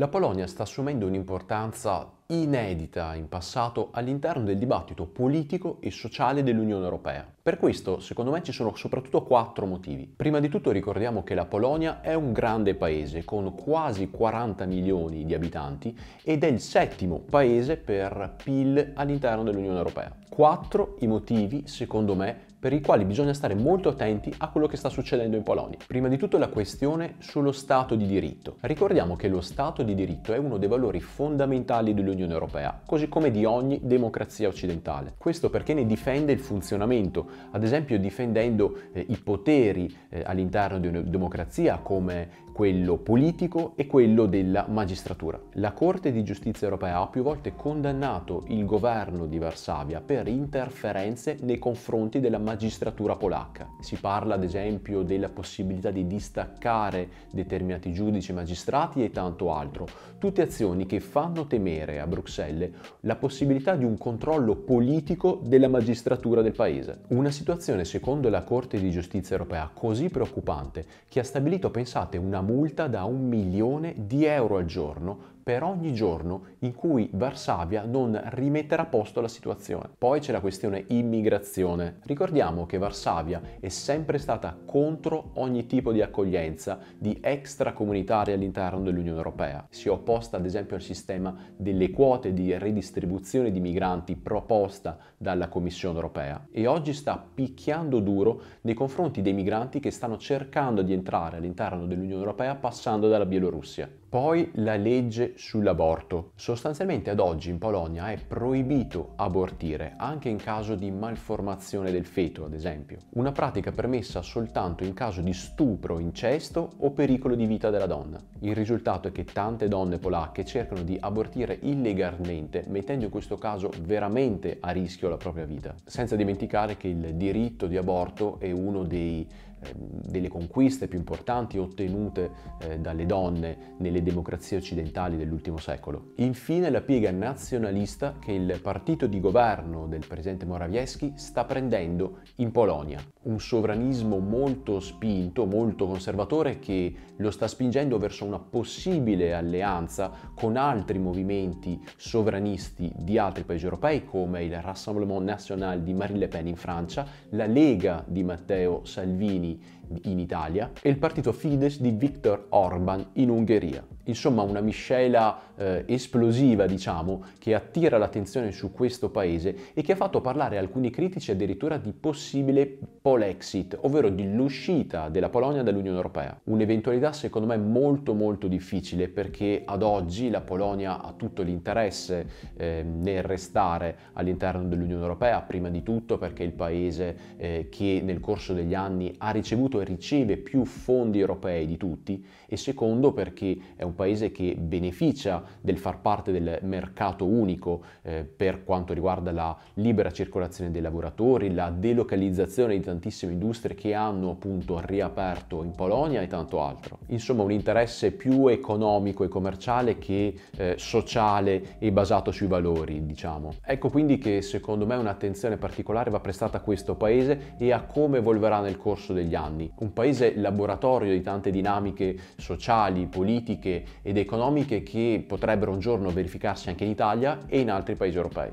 La Polonia sta assumendo un'importanza inedita in passato all'interno del dibattito politico e sociale dell'Unione Europea. Per questo, secondo me, ci sono soprattutto quattro motivi. Prima di tutto ricordiamo che la Polonia è un grande paese con quasi 40 milioni di abitanti ed è il settimo paese per PIL all'interno dell'Unione Europea. Quattro i motivi, secondo me, per i quali bisogna stare molto attenti a quello che sta succedendo in Polonia. Prima di tutto la questione sullo Stato di diritto. Ricordiamo che lo Stato di diritto è uno dei valori fondamentali dell'Unione Europea, così come di ogni democrazia occidentale. Questo perché ne difende il funzionamento, ad esempio difendendo eh, i poteri eh, all'interno di una democrazia come quello politico e quello della magistratura. La Corte di giustizia europea ha più volte condannato il governo di Varsavia per interferenze nei confronti della magistratura polacca. Si parla ad esempio della possibilità di distaccare determinati giudici magistrati e tanto altro, tutte azioni che fanno temere a Bruxelles la possibilità di un controllo politico della magistratura del paese. Una situazione secondo la Corte di giustizia europea così preoccupante che ha stabilito, pensate, una multa da un milione di euro al giorno per ogni giorno in cui Varsavia non rimetterà a posto la situazione. Poi c'è la questione immigrazione. Ricordiamo che Varsavia è sempre stata contro ogni tipo di accoglienza di extracomunitari all'interno dell'Unione Europea. Si è opposta ad esempio al sistema delle quote di ridistribuzione di migranti proposta dalla Commissione Europea e oggi sta picchiando duro nei confronti dei migranti che stanno cercando di entrare all'interno dell'Unione Europea passando dalla Bielorussia. Poi la legge sull'aborto. Sostanzialmente ad oggi in Polonia è proibito abortire anche in caso di malformazione del feto, ad esempio. Una pratica permessa soltanto in caso di stupro, incesto o pericolo di vita della donna. Il risultato è che tante donne polacche cercano di abortire illegalmente, mettendo in questo caso veramente a rischio la propria vita. Senza dimenticare che il diritto di aborto è uno dei delle conquiste più importanti ottenute eh, dalle donne nelle democrazie occidentali dell'ultimo secolo. Infine la piega nazionalista che il partito di governo del presidente Morawiecki sta prendendo in Polonia. Un sovranismo molto spinto, molto conservatore che lo sta spingendo verso una possibile alleanza con altri movimenti sovranisti di altri paesi europei come il Rassemblement National di Marine Le Pen in Francia, la Lega di Matteo Salvini in Italia e il partito Fidesz di Viktor Orban in Ungheria. Insomma una miscela eh, esplosiva, diciamo, che attira l'attenzione su questo paese e che ha fatto parlare alcuni critici addirittura di possibile polexit, ovvero dell'uscita della Polonia dall'Unione Europea. Un'eventualità secondo me molto molto difficile perché ad oggi la Polonia ha tutto l'interesse eh, nel restare all'interno dell'Unione Europea, prima di tutto perché è il paese eh, che nel corso degli anni ha ricevuto e riceve più fondi europei di tutti e secondo perché è un paese che beneficia del far parte del mercato unico eh, per quanto riguarda la libera circolazione dei lavoratori, la delocalizzazione di tantissime industrie che hanno appunto riaperto in Polonia e tanto altro. Insomma un interesse più economico e commerciale che eh, sociale e basato sui valori, diciamo. Ecco quindi che secondo me un'attenzione particolare va prestata a questo paese e a come evolverà nel corso degli anni. Un paese laboratorio di tante dinamiche sociali, politiche ed economiche che potrebbero un giorno verificarsi anche in Italia e in altri paesi europei.